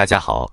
大家好，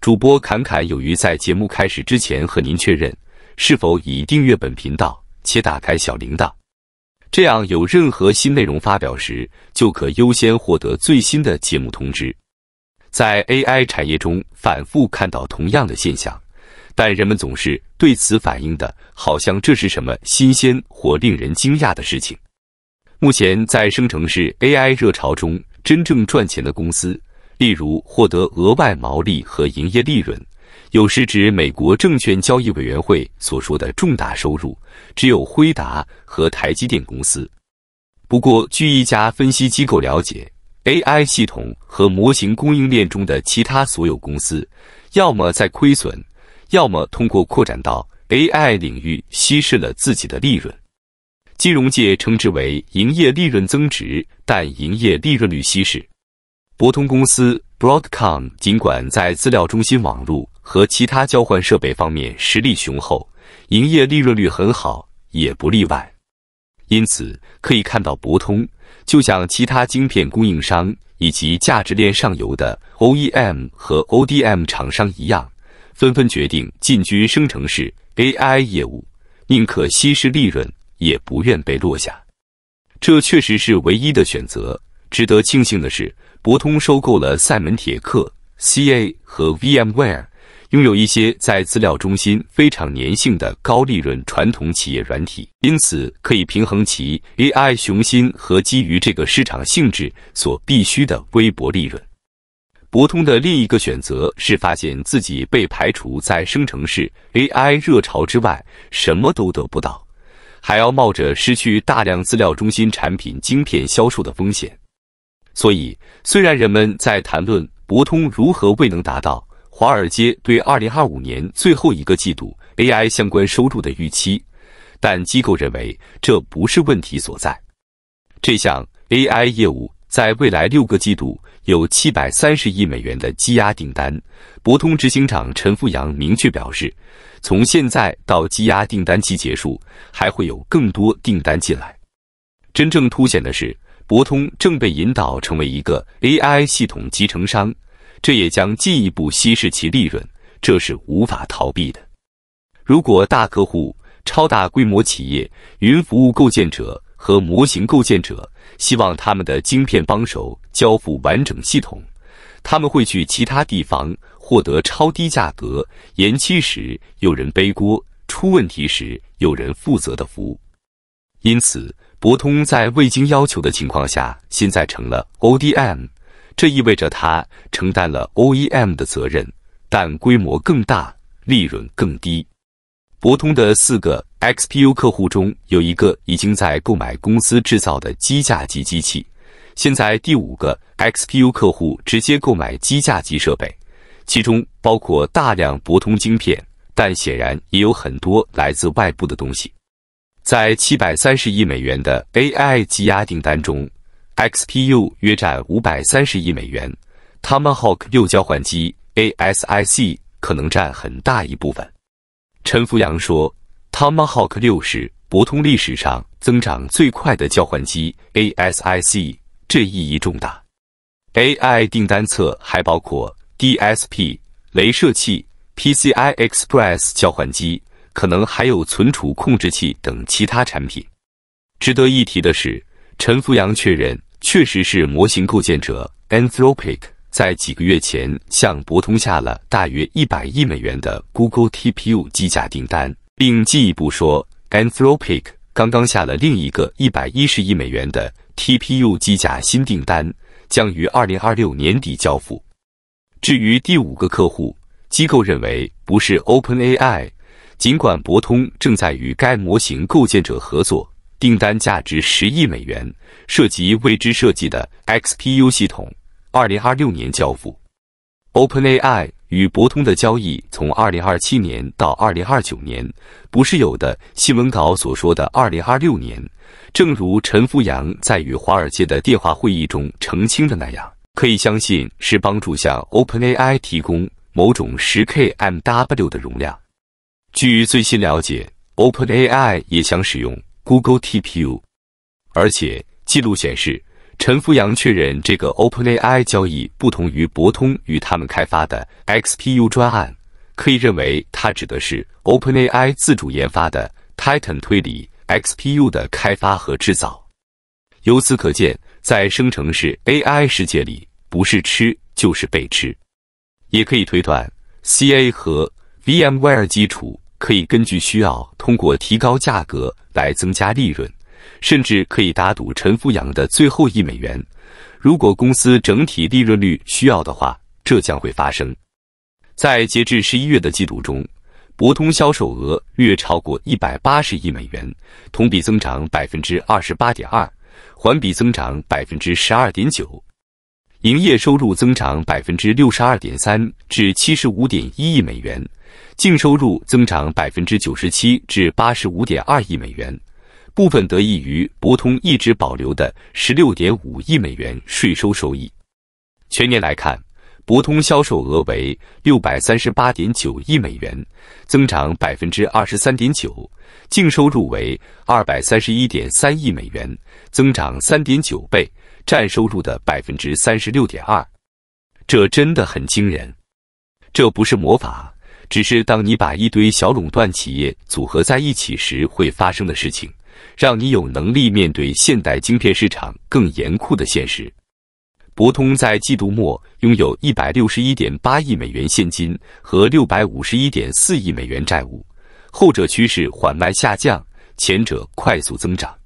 主播侃侃有余在节目开始之前和您确认，是否已订阅本频道且打开小铃铛，这样有任何新内容发表时，就可优先获得最新的节目通知。在 AI 产业中反复看到同样的现象，但人们总是对此反应的，好像这是什么新鲜或令人惊讶的事情。目前在生成式 AI 热潮中，真正赚钱的公司，例如获得额外毛利和营业利润，有时指美国证券交易委员会所说的重大收入，只有辉达和台积电公司。不过，据一家分析机构了解，AI 系统和模型供应链中的其他所有公司，要么在亏损，要么通过扩展到 AI 领域稀释了自己的利润。金融界称之为营业利润增值，但营业利润率稀释。博通公司 Broadcom 尽管在资料中心网络和其他交换设备方面实力雄厚，营业利润率很好，也不例外。因此，可以看到博通就像其他晶片供应商以及价值链上游的 OEM 和 ODM 厂商一样，纷纷决定进军生成式 AI 业务，宁可稀释利润。也不愿被落下，这确实是唯一的选择。值得庆幸的是，博通收购了赛门铁克 （CA） 和 VMware，拥有一些在资料中心非常粘性的高利润传统企业软体，因此可以平衡其 AI 雄心和基于这个市场性质所必须的微薄利润。博通的另一个选择是发现自己被排除在生成式 AI 热潮之外，什么都得不到。还要冒着失去大量资料中心产品晶片销售的风险，所以虽然人们在谈论博通如何未能达到华尔街对二零二五年最后一个季度 AI 相关收入的预期，但机构认为这不是问题所在。这项 AI 业务在未来六个季度有七百三十亿美元的积压订单。博通执行长陈富阳明确表示。从现在到积压订单期结束，还会有更多订单进来。真正凸显的是，博通正被引导成为一个 AI 系统集成商，这也将进一步稀释其利润，这是无法逃避的。如果大客户、超大规模企业、云服务构建者和模型构建者希望他们的晶片帮手交付完整系统，他们会去其他地方。获得超低价格，延期时有人背锅，出问题时有人负责的服务。因此，博通在未经要求的情况下，现在成了 ODM，这意味着他承担了 OEM 的责任，但规模更大，利润更低。博通的四个 XPU 客户中有一个已经在购买公司制造的机架级机器，现在第五个 XPU 客户直接购买机架级设备。其中包括大量博通晶片，但显然也有很多来自外部的东西。在七百三十亿美元的 AI 积压订单中，XPU 约占五百三十亿美元，Tomahawk 六交换机 ASIC 可能占很大一部分。陈福阳说，Tomahawk 六是博通历史上增长最快的交换机 ASIC，这意义重大。AI 订单册还包括。DSP、镭射器、PCI Express 交换机，可能还有存储控制器等其他产品。值得一提的是，陈福阳确认，确实是模型构建者 Anthropic 在几个月前向博通下了大约一百亿美元的 Google TPU 机架订单，并进一步说，Anthropic 刚刚下了另一个一百一十亿美元的 TPU 机架新订单，将于二零二六年底交付。至于第五个客户，机构认为不是 OpenAI，尽管博通正在与该模型构建者合作，订单价值十亿美元，涉及未知设计的 XPU 系统，二零二六年交付。OpenAI 与博通的交易从二零二七年到二零二九年，不是有的新闻稿所说的二零二六年，正如陈福阳在与华尔街的电话会议中澄清的那样。可以相信是帮助向 OpenAI 提供某种十 kMW 的容量。据最新了解，OpenAI 也想使用 Google TPU，而且记录显示，陈福阳确认，这个 OpenAI 交易不同于博通与他们开发的 XPU 专案，可以认为它指的是 OpenAI 自主研发的 Titan 推理 XPU 的开发和制造。由此可见，在生成式 AI 世界里，不是吃就是被吃。也可以推断，CA 和 VMware 基础可以根据需要，通过提高价格来增加利润。甚至可以打赌陈福阳的最后一美元。如果公司整体利润率需要的话，这将会发生。在截至十一月的季度中，博通销售额略超过一百八十亿美元，同比增长百分之二十八点二，环比增长百分之十二点九。营业收入增长百分之六十二点三，至七十五点一亿美元，净收入增长百分之九十七，至八十五点二亿美元。部分得益于博通一直保留的十六点五亿美元税收收益。全年来看，博通销售额为六百三十八点九亿美元，增长百分之二十三点九；净收入为二百三十一点三亿美元，增长三点九倍，占收入的百分之三十六点二。这真的很惊人。这不是魔法，只是当你把一堆小垄断企业组合在一起时会发生的事情。让你有能力面对现代晶片市场更严酷的现实。博通在季度末拥有一百六十一点八亿美元现金和六百五十一点四亿美元债务，后者趋势缓慢下降，前者快速增长。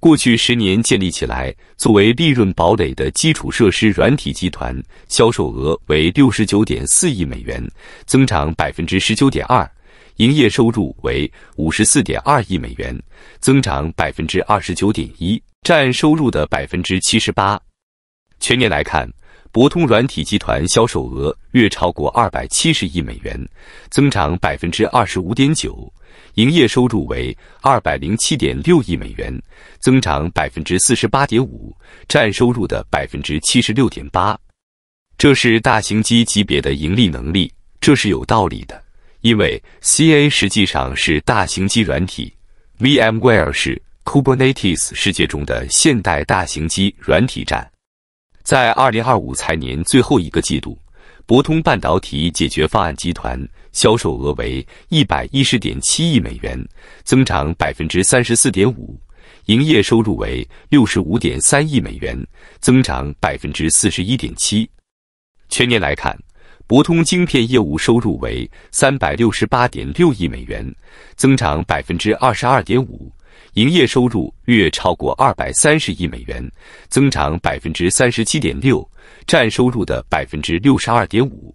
过去十年建立起来作为利润堡垒的基础设施软体集团销售额为六十九点四亿美元，增长百分之十九点二。营业收入为五十四点二亿美元，增长百分之二十九点一，占收入的百分之七十八。全年来看，博通软体集团销售额略超过二百七十亿美元，增长百分之二十五点九，营业收入为二百零七点六亿美元，增长百分之四十八点五，占收入的百分之七十六点八。这是大型机级别的盈利能力，这是有道理的。因为 CA 实际上是大型机软体，VMware 是 Kubernetes 世界中的现代大型机软体站。在2025财年最后一个季度，博通半导体解决方案集团销售额为110.7亿美元，增长34.5%，营业收入为65.3亿美元，增长41.7%。全年来看。博通晶片业务收入为三百六十八点六亿美元，增长百分之二十二点五；营业收入略超过二百三十亿美元，增长百分之三十七点六，占收入的百分之六十二点五。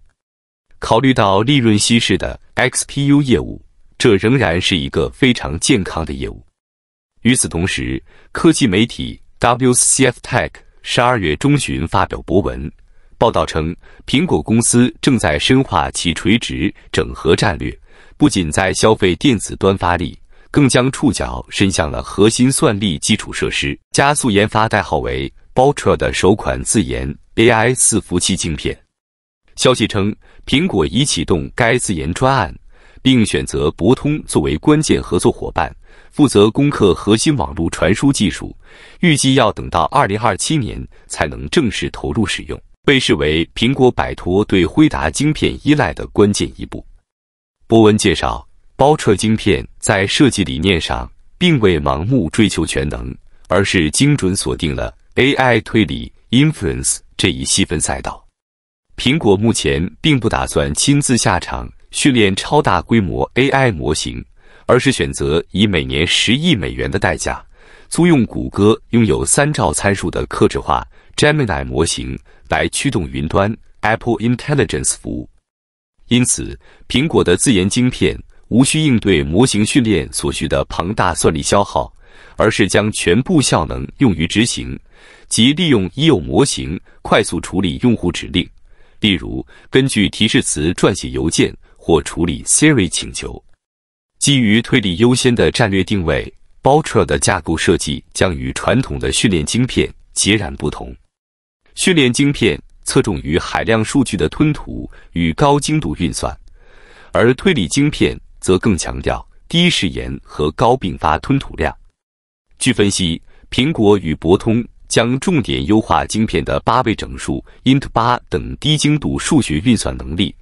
考虑到利润稀释的 XPU 业务，这仍然是一个非常健康的业务。与此同时，科技媒体 WCF Tech 十二月中旬发表博文。报道称，苹果公司正在深化其垂直整合战略，不仅在消费电子端发力，更将触角伸向了核心算力基础设施，加速研发代号为 Ultra 的首款自研 AI 伺服器镜片。消息称，苹果已启动该自研专案，并选择博通作为关键合作伙伴，负责攻克核心网络传输技术，预计要等到二零二七年才能正式投入使用。被视为苹果摆脱对辉达晶片依赖的关键一步。波文介绍，包车晶片在设计理念上并未盲目追求全能，而是精准锁定了 AI 推理 Inference 这一细分赛道。苹果目前并不打算亲自下场训练超大规模 AI 模型，而是选择以每年十亿美元的代价租用谷歌拥有三兆参数的克制化 Gemini 模型。来驱动云端 Apple Intelligence 服务，因此，苹果的自研晶片无需应对模型训练所需的庞大算力消耗，而是将全部效能用于执行，即利用已有模型快速处理用户指令，例如根据提示词撰写邮件或处理 Siri 请求。基于推理优先的战略定位 b u l t r a 的架构设计将与传统的训练晶片截然不同。训练晶片侧重于海量数据的吞吐与高精度运算，而推理晶片则更强调低时延和高并发吞吐量。据分析，苹果与博通将重点优化晶片的八位整数、int 八等低精度数学运算能力。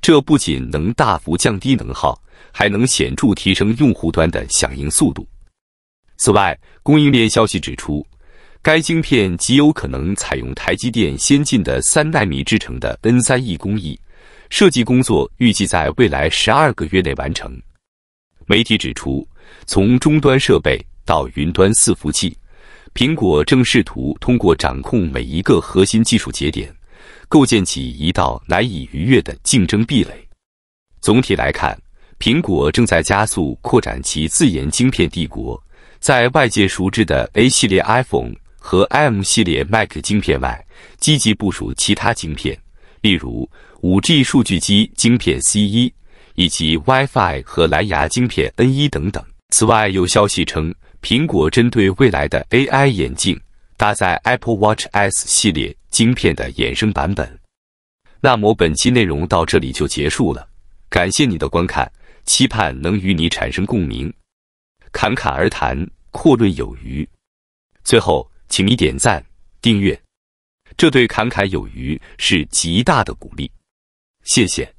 这不仅能大幅降低能耗，还能显著提升用户端的响应速度。此外，供应链消息指出，该晶片极有可能采用台积电先进的三纳米制成的 N 三 E 工艺，设计工作预计在未来十二个月内完成。媒体指出，从终端设备到云端伺服器，苹果正试图通过掌控每一个核心技术节点。构建起一道难以逾越的竞争壁垒。总体来看，苹果正在加速扩展其自研晶片帝国。在外界熟知的 A 系列 iPhone 和 M 系列 Mac 晶片外，积极部署其他晶片，例如 5G 数据机晶片 C1 以及 WiFi 和蓝牙晶片 N1 等等。此外，有消息称，苹果针对未来的 AI 眼镜。搭载 Apple Watch S 系列晶片的衍生版本。那么本期内容到这里就结束了，感谢你的观看，期盼能与你产生共鸣。侃侃而谈，阔论有余。最后，请你点赞、订阅，这对侃侃有余是极大的鼓励。谢谢。